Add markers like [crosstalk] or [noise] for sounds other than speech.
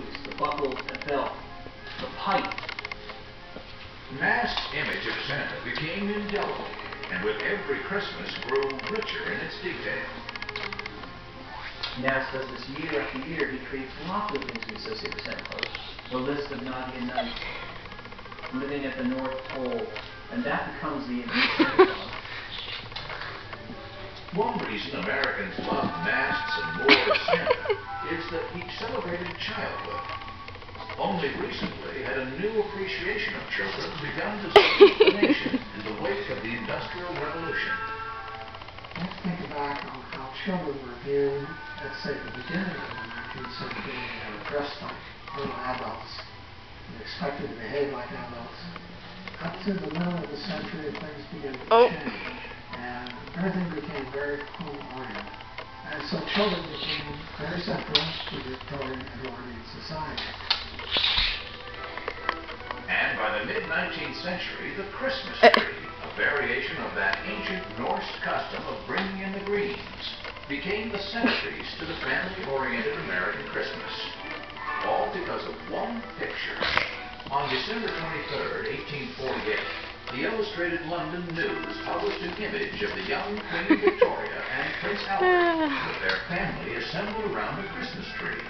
the buckles and belt, the pipe. Nast's image of Santa became indelible, and with every Christmas grew richer in its detail. Nast does this year after year. He creates lots of things we associate with Santa Claus. The list of naughty and nice, living at the North Pole, and that becomes the image of Santa Claus. One reason Americans love masks and more Santa is that he celebrated childhood. Only recently had a new appreciation of children begun to sweep the nation [laughs] in the wake of the Industrial Revolution. Let's think back on how children were viewed, let's say the beginning of the 19th century, they were dressed like little adults and expected to behave like adults. Up to the middle of the century, things began to Oh. change, and everything became very home-oriented. And so children became very central to Victorian 19th century, the Christmas uh, tree, a variation of that ancient Norse custom of bringing in the greens, became the centerpiece to the family-oriented American Christmas. All because of one picture. On December 23, 1848, the Illustrated London News published an image of the young Queen Victoria and Prince Albert [sighs] with their family assembled around a Christmas tree.